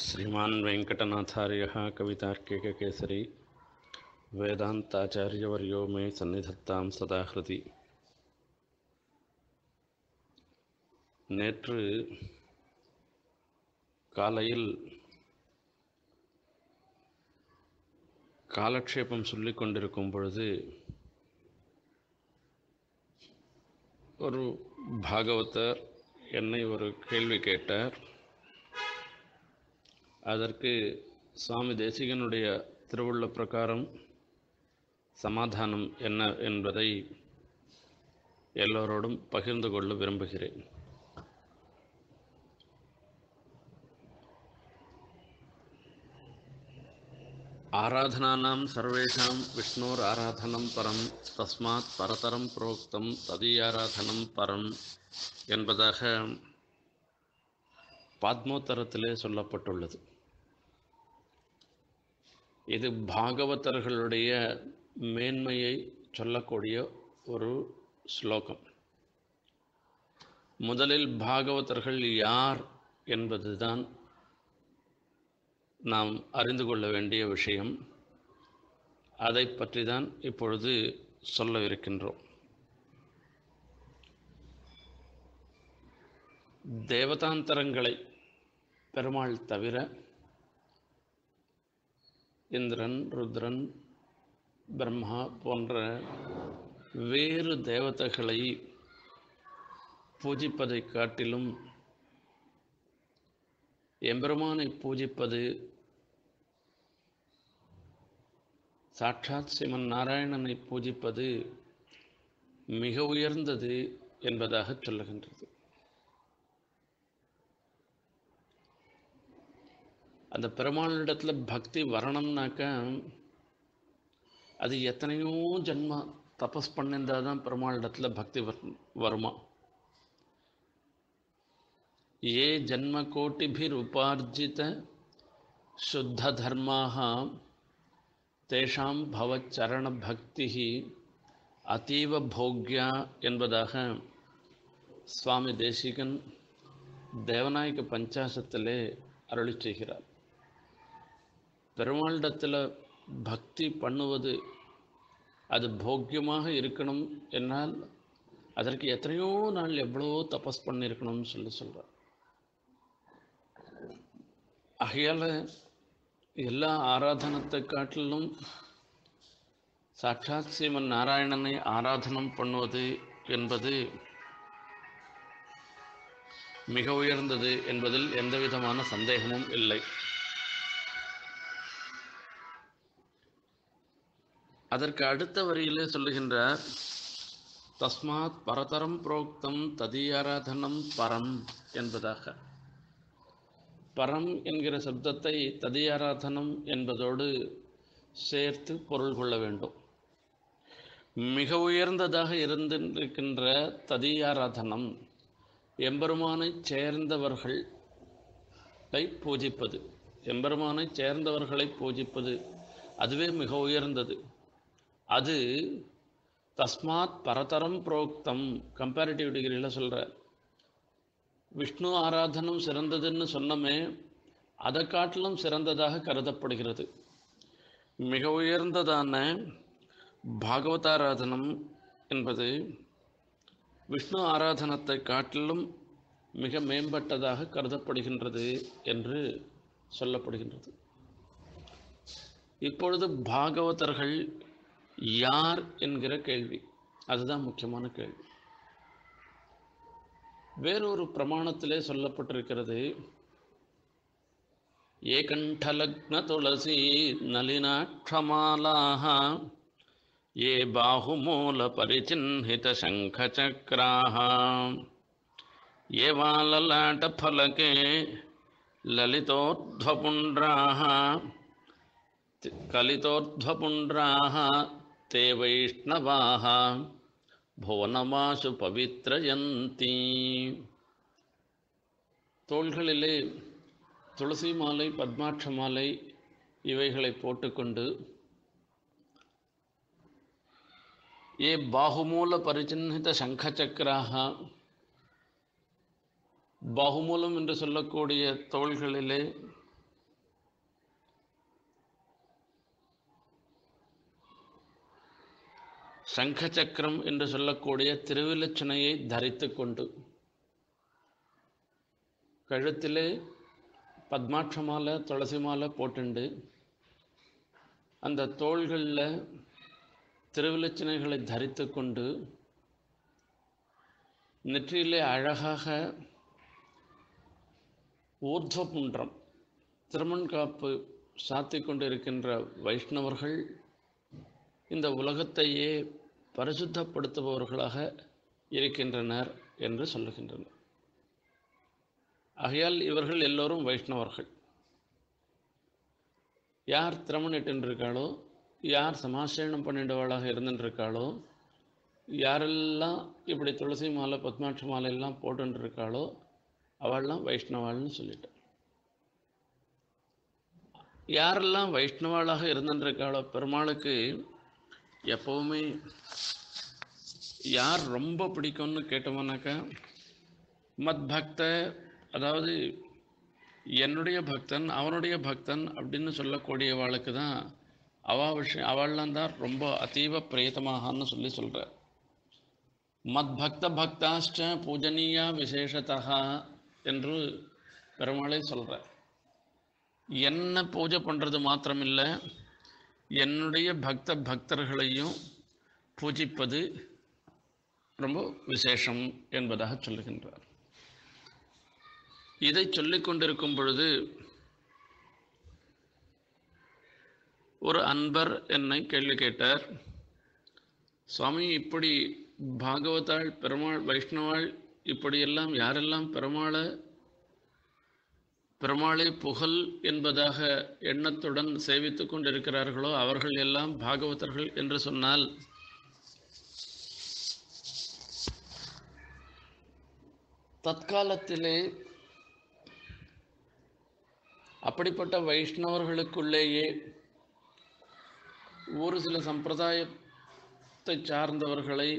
ஸ்ரீமான் వెంకటనాథార్య కవితార్కిక கேசரி వేదాంతాచార్యవర్యో మే சந்நிதத்தாம் சதாகிருதி நேற்று காலையில் காலக்ஷேபம் சொல்லி கொண்டிருக்கும் பொழுது ஒரு பாகவதர் என்னை ஒரு கேள்வி கேட்டார். அதற்கு சுவாமி தேசிகனுடைய திருவுள்ள பிரகாரம் சமாதானம் என்ன என்பதை எல்லோரோடும் பகிர்ந்து கொள்ள விரும்புகிறேன். ஆராதனானாம் சர்வேஷாம் விஷ்ணோர் ஆராதனம் பரம் தஸ்மாத் பரதரம் புரோக்தம் ததீயாராதனம் பரம் என்பதாக பாத்மோத்தரத்திலே சொல்லப்பட்டுள்ளது. இது பாகவதர்களுடைய மேன்மையை சொல்லக்கூடிய ஒரு ஸ்லோகம். முதலில் பாகவதர்கள் யார் என்பதுதான் நாம் அறிந்து கொள்ள வேண்டிய விஷயம். அதை பற்றி தான் இப்பொழுது சொல்லவிருக்கின்றோம். தேவதாந்தரங்களை பெருமாள் தவிர இந்திரன் ருத்ரன் பிரம்மா போன்ற வேறு தேவதைகளை பூஜிப்பதை காட்டிலும் எம்பெருமானை பூஜிப்பது சாட்சாத் சிவன் நாராயணனை பூஜிப்பது மிக உயர்ந்தது என்பதாக சொல்லுகின்றது. அந்த பெருமாளிடத்தில் பக்தி வரணும்னாக்கா அது எத்தனையோ ஜென்மா தபஸ் பண்ணியிருந்தால் தான் பெருமாளிடத்தில் பக்தி வருமா? ஏ ஜென்ம கோட்டிபிர் உபார்ஜித சுத்த தர்மாக தேஷாம் பவச்சரண பக்தி அதீவ போக்யா என்பதாக சுவாமி தேசிகன் தேவநாயக பஞ்சாசத்திலே அருளி செய்கிறார். பெருமாளிடத்தில் பக்தி பண்ணுவது அது போக்கியமாக இருக்கணும் என்னால் அதற்கு எத்தனையோ நாள் எவ்வளோ தபஸ் பண்ணியிருக்கணும்னு சொல்லி சொல்கிறார் ஆகையால் எல்லா ஆராதனத்தை காட்டிலும் சாட்சாத் ஸ்ரீமன் நாராயணனை ஆராதனம் பண்ணுவது என்பது மிக உயர்ந்தது என்பதில் எந்த விதமான சந்தேகமும் இல்லை. அதற்கு அடுத்த வரியிலே சொல்லுகின்றார் தஸ்மாத் பரதரம் புரோக்தம் ததியாராதனம் பரம் என்பதாக. பரம் என்கிற சப்தத்தை ததியாராதனம் என்பதோடு சேர்த்து பொருள் கொள்ள வேண்டும். மிக உயர்ந்ததாக இருந்திருக்கின்ற ததியாராதனம் எம்பெருமானை சேர்ந்தவர்களை பூஜிப்பது. எம்பெருமானை சேர்ந்தவர்களை பூஜிப்பது அதுவே மிக உயர்ந்தது. அது தஸ்மாத் பரதரம் புரோக்தம். கம்பேரிட்டிவ் டிகிரியில் சொல்கிறார் விஷ்ணு ஆராதனம் சிறந்ததுன்னு சொன்னமே அதை காட்டிலும் சிறந்ததாக கருதப்படுகிறது. மிக உயர்ந்ததான பாகவதாராதனம் என்பது விஷ்ணு ஆராதனத்தை காட்டிலும் மிக மேம்பட்டதாக கருதப்படுகின்றது என்று சொல்லப்படுகின்றது. இப்பொழுது பாகவதர்கள் யார் என்கிற கேள்வி. அதுதான் முக்கியமான கேள்வி. வேறொரு பிரமாணத்திலே சொல்லப்பட்டிருக்கிறது ஏகண்டலக்ன துளசி நளினாட்சமாலாக ஏ பாகுமூல பரிச்சின்ஹித சங்கச்சக்கராக ஏவாலலாட்டஃலகே லலிதோர்ಧ್ವಪುಂಡ್ರಾಹ கலிதோர்ಧ್வபுண்ட்ராக ते वैष्णवाः புவனமாசு பவித்ரயந்தி தோள்களிலே துளசி மாலை பத்மாட்ச மாலை இவைகளை போட்டுக்கொண்டு ஏ பாகுமூல பரிச்சின்னித சங்கச்சக்கராக பாகுமூலம் என்று சொல்லக்கூடிய தோள்களிலே சங்க சக்கரம் என்று சொல்லக்கூடிய திருவிலச்சனையை தரித்து கொண்டு கழுத்திலே பத்மாட்ச மாலை துளசி மாலை போட்டுண்டு அந்த தோள்களில் திருவிலச்சனைகளை தரித்து கொண்டு நெற்றியிலே அழகாக ஊர்துவபுன்றம் திருமண்காப்பு சாத்தி கொண்டிருக்கின்ற வைஷ்ணவர்கள் இந்த உலகத்தையே பரிசுத்தப்படுத்துபவர்களாக இருக்கின்றனர் என்று சொல்லுகின்றனர். ஆகையால் இவர்கள் எல்லோரும் வைஷ்ணவர்கள். யார் திருமணிட்டிருக்காளோ யார் சமாசீனம் பண்ணிட்டவளாக இருந்துட்டுருக்காளோ யாரெல்லாம் இப்படி துளசி மாலை பத்மாட்சி மாலை எல்லாம் போட்டுருக்காளோ அவள்லாம் வைஷ்ணவாள்னு சொல்லிட்டார் யாரெல்லாம் வைஷ்ணவாளாக இருந்துட்டுருக்காளோ பெருமாளுக்கு எப்போவுமே யார் ரொம்ப பிடிக்கும்னு கேட்டோம்னாக்கா மத் பக்த அதாவது என்னுடைய பக்தன் அவனுடைய பக்தன் அப்படின்னு சொல்லக்கூடியவாளுக்கு தான் அவா விஷயம் அவள்லாம் தான் ரொம்ப அதீவ பிரேதமாகன்னு சொல்லி சொல்கிறார் மத் பக்த பக்தாஷ்ட பூஜனீயா விசேஷதா என்று பெருமாளே சொல்கிறார் என்ன பூஜை பண்ணுறது மாத்திரமில்லை என்னுடைய பக்த பக்தர்களையும் பூஜிப்பது ரொம்ப விசேஷம் என்பதாக சொல்லுகின்றார். இதை சொல்லிக் கொண்டிருக்கும் பொழுது ஒரு அன்பர் என்னை கேள்வி கேட்டார் சுவாமி இப்படி பாகவதாள் பெருமாள் வைஷ்ணவாள் இப்படியெல்லாம் யாரெல்லாம் பெருமாளை பெருமாளை புகழ் என்பதாக எண்ணத்துடன் சேவித்து கொண்டிருக்கிறார்களோ அவர்கள் எல்லாம் பாகவதர்கள் என்று சொன்னால் தற்காலத்திலே அப்படிப்பட்ட வைஷ்ணவர்களுக்குள்ளேயே ஒரு சில சம்பிரதாயத்தை சார்ந்தவர்களை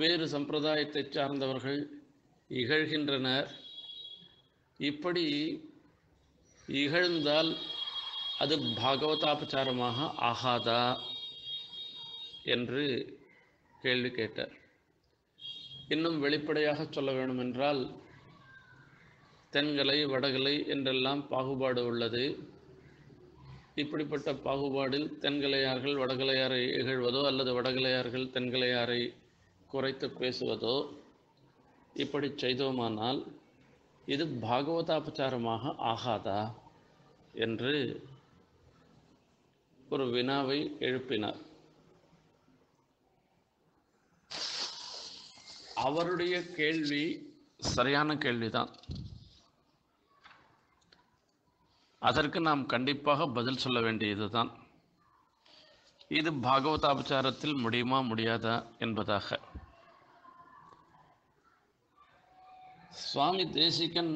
வேறு சம்பிரதாயத்தை சார்ந்தவர்கள் இகழ்கின்றனர். இப்படி இகழ்ந்தால் அது பாகவதாபச்சாரமாக ஆகாதா என்று கேள்வி கேட்டார். இன்னும் வெளிப்படையாக சொல்ல வேண்டுமென்றால் தென்கலை வடகலை என்றெல்லாம் பாகுபாடு உள்ளது. இப்படிப்பட்ட பாகுபாடில் தென்கலையார்கள் வடகலையாரை இகழ்வதோ அல்லது வடகலையார்கள் தென்கலையாரை குறைத்து பேசுவதோ இப்படி செய்தோமானால் இது பாகவதாபச்சாரமாக ஆகாதா என்று ஒரு வினாவை எழுப்பினார். அவருடைய கேள்வி சரியான கேள்விதான். அதற்கு நாம் கண்டிப்பாக பதில் சொல்ல வேண்டியதுதான். இது பாகவதாபச்சாரத்தில் முடியுமா முடியாதா என்பதாக. சுவாமி தேசிகன்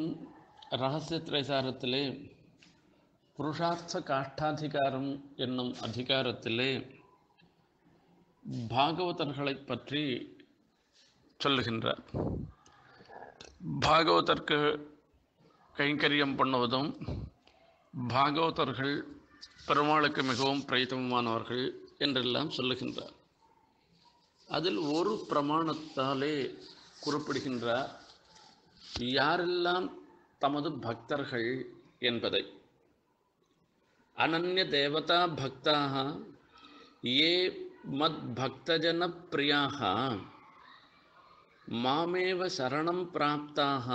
ரகசிய திரைசாரத்திலே புருஷார்த்த காஷ்டாதிகாரம் என்னும் அதிகாரத்திலே பாகவதர்களை பற்றி சொல்லுகின்றார். பாகவதற்கு கைங்கரியம் பண்ணுவதும் பாகவதர்கள் பெருமாளுக்கு மிகவும் பிரயத்தமானவர்கள் என்றெல்லாம் சொல்லுகின்றார். அதில் ஒரு பிரமாணத்தாலே குறிப்பிடுகின்றார். யாரெல்லாம் தமது பக்தர்கள் என்பதை? அனன்ய தேவதா பக்தாக ஏ மத் பக்தஜன பிரியாக மாமேவ சரணம் பிராப்தாக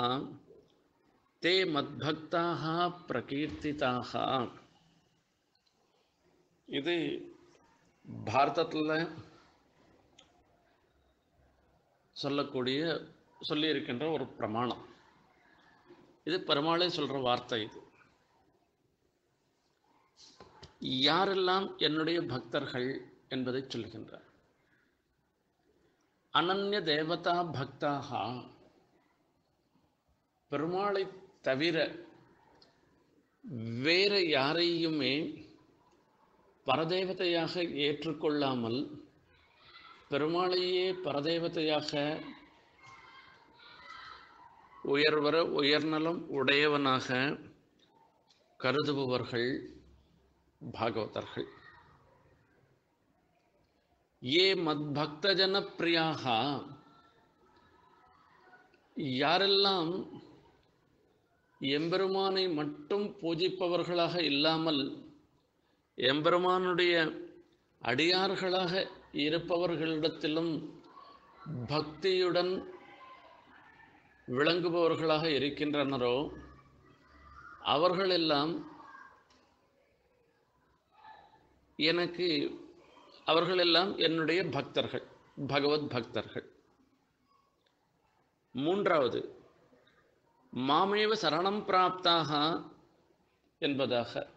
தே மத்பக்தாக பிரகீர்த்திதாக இது பாரதத்தில் சொல்லக்கூடிய சொல்லியிருக்கின்ற ஒரு பிரமாணம். இது பெருமாளே சொல்கிற வார்த்தை இது. யாரெல்லாம் என்னுடைய பக்தர்கள் என்பதை சொல்லுகின்றார் அனன்ய தேவதா பக்தாக. பெருமாளை தவிர வேற யாரையுமே பரதேவதையாக ஏற்றுக்கொள்ளாமல் பெருமாளையே பரதேவதையாக உயர்வர உயர்நலம் உடையவனாக கருதுபவர்கள் பாகவதர்கள். ஏ மத்பக்தஜன பிரியாக யாரெல்லாம் எம்பெருமானை மட்டும் பூஜிப்பவர்களாக இல்லாமல் எம்பெருமானுடைய அடியார்களாக இருப்பவர்களிடத்திலும் பக்தியுடன் விளங்குபவர்களாக இருக்கின்றனரோ அவர்களெல்லாம் எனக்கு அவர்களெல்லாம் என்னுடைய பக்தர்கள் பகவத் பக்தர்கள். மூன்றாவது மாமேவ சரணம் பிராப்தாக என்பதாக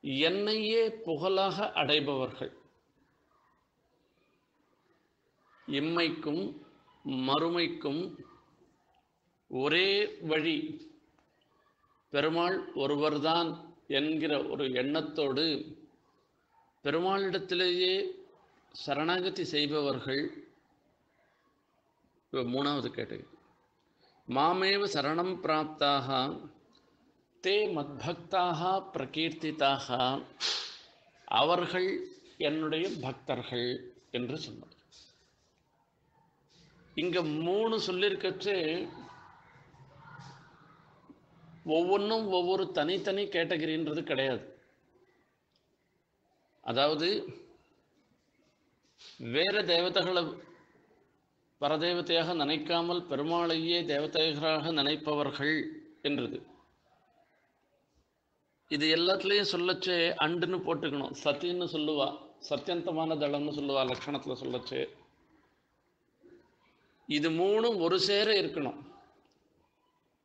என்னையே புகழாக அடைபவர்கள். இம்மைக்கும் மறுமைக்கும் ஒரே வழி பெருமாள் ஒருவர்தான் என்கிற ஒரு எண்ணத்தோடு பெருமாளிடத்திலேயே சரணாகதி செய்பவர்கள் மூணாவது கேட்டகரி மாமேவ சரணம் பிராப்தாக தே மத்பக்தாக பிரகீர்த்திதாக அவர்கள் என்னுடைய பக்தர்கள் என்று சொன்னார். இங்கே மூணு சொல்லியிருக்கச்சு ஒவ்வொன்றும் ஒவ்வொரு தனித்தனி கேட்டகரின்றது கிடையாது. அதாவது வேற தேவதைகளை பரதேவதையாக நினைக்காமல் பெருமாளையே தேவதைகளாக நினைப்பவர்கள் என்றது. இது எல்லாத்துலேயும் சொல்லச்சே அண்டுன்னு போட்டுக்கணும். சத்தின்னு சொல்லுவா சத்தியந்தமான தளம்னு சொல்லுவா லட்சணத்தில் சொல்லச்சே. இது மூணும் ஒரு சேர இருக்கணும்.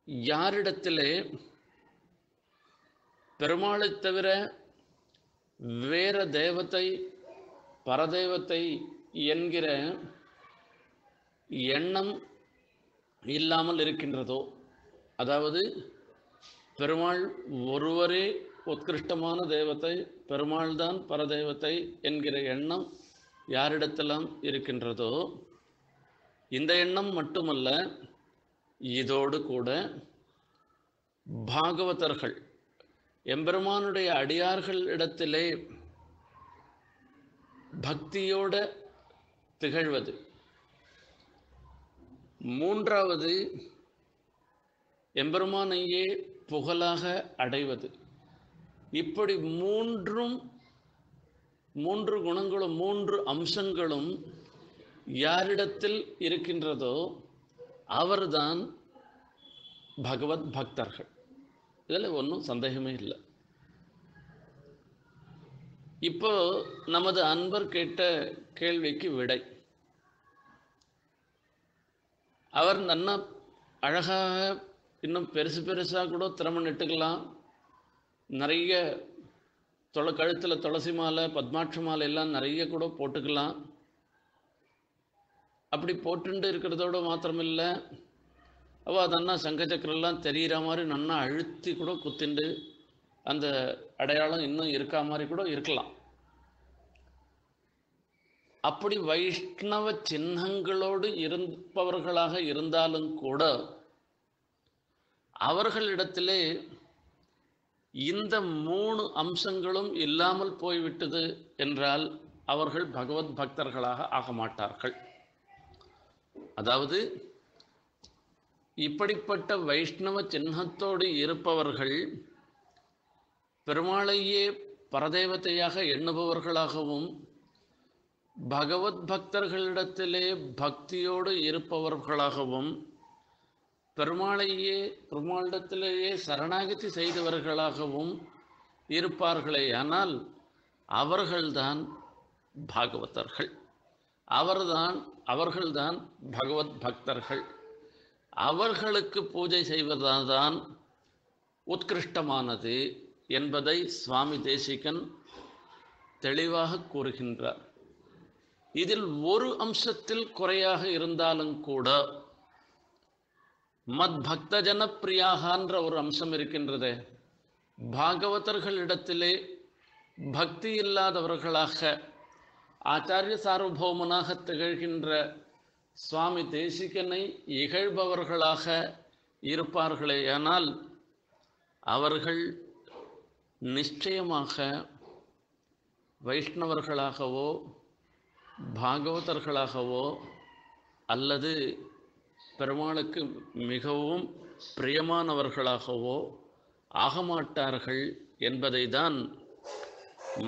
யாரிடத்திலே பெருமாளை தவிர வேற தெய்வத்தை பரதெய்வத்தை என்கிற எண்ணம் இல்லாமல் இருக்கின்றதோ அதாவது பெருமாள் ஒருவரே உத்கிருஷ்டமான தெய்வத்தை பெருமாள் தான் பரதேவத்தை என்கிற எண்ணம் யாரிடத்தெல்லாம் இருக்கின்றதோ இந்த எண்ணம் மட்டுமல்ல இதோடு கூட பாகவதர்கள் எம்பெருமானுடைய அடியார்கள் இடத்திலே பக்தியோட திகழ்வது. மூன்றாவது எம்பெருமானையே புகழாக அடைவது. இப்படி மூன்றும் மூன்று குணங்களும் மூன்று அம்சங்களும் யாரிடத்தில் இருக்கின்றதோ அவர்தான் பகவத் பக்தர்கள். இதில் ஒன்றும் சந்தேகமே இல்லை. இப்போ நமது அன்பர் கேட்ட கேள்விக்கு விடை. அவர் நன்னா அழகாக இன்னும் பெருசு பெருசாக கூட திறமை இட்டுக்கலாம் நிறைய தொலை கழுத்தில் துளசி மாலை பத்மாட்ச மாலை எல்லாம் நிறைய கூட போட்டுக்கலாம். அப்படி போட்டுண்டு இருக்கிறதோட மாத்திரமில்லை. அவள் நன்னா சங்கச்சக்கரெல்லாம் தெரிகிற மாதிரி நன்னா அழுத்தி கூட குத்திண்டு அந்த அடையாளம் இன்னும் இருக்கா மாதிரி கூட இருக்கலாம். அப்படி வைஷ்ணவ சின்னங்களோடு இருப்பவர்களாக இருந்தாலும் கூட அவர்களிடத்திலே இந்த மூணு அம்சங்களும் இல்லாமல் போய்விட்டது என்றால் அவர்கள் பகவத் பக்தர்களாக ஆக மாட்டார்கள். அதாவது இப்படிப்பட்ட வைஷ்ணவ சின்னத்தோடு இருப்பவர்கள் பெருமாளையே பரதேவத்தையாக எண்ணுபவர்களாகவும் பகவத் பக்தர்களிடத்திலே பக்தியோடு இருப்பவர்களாகவும் பெருமாளையே பெருமாளிடத்திலேயே சரணாகதி செய்தவர்களாகவும் இருப்பார்களே. ஆனால் அவர்கள்தான் பாகவதர்கள். அவர்தான் அவர்கள்தான் பகவத் பக்தர்கள். அவர்களுக்கு பூஜை செய்வதுதான் உத்கிருஷ்டமானது என்பதை சுவாமி தேசிகன் தெளிவாக கூறுகின்றார். இதில் ஒரு அம்சத்தில் குறையாக இருந்தாலும் கூட மத் பக்த ஜனப்பிரியாகன்ற ஒரு அம்சம் இருக்கின்றதே. பாகவதர்களிடத்திலே பக்தி இல்லாதவர்களாக ஆச்சாரிய சார்வபௌமனாக திகழ்கின்ற சுவாமி தேசிகனை இகழ்பவர்களாக இருப்பார்களேயானால் அவர்கள் நிச்சயமாக வைஷ்ணவர்களாகவோ பாகவதர்களாகவோ அல்லது பெருமாளுக்கு மிகவும் பிரியமானவர்களாகவோ ஆகமாட்டார்கள் என்பதை தான்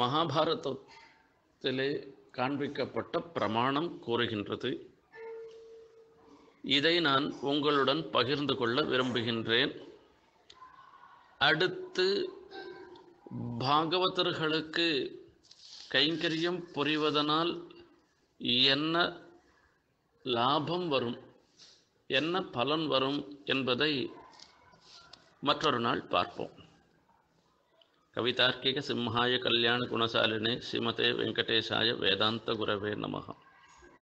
மகாபாரதத்திலே காண்பிக்கப்பட்ட பிரமாணம் கூறுகின்றது. இதை நான் உங்களுடன் பகிர்ந்து கொள்ள விரும்புகின்றேன். அடுத்து பாகவதர்களுக்கு கைங்கரியம் புரிவதனால் என்ன லாபம் வரும் என்ன பலன் வரும் என்பதை மற்றொரு நாள் பார்ப்போம். కవితార్కిక సింహాయ కళ్యాణ గుణశాలిని శ్రీమతే వెంకటేశాయ వేదాంత గురవే నమ.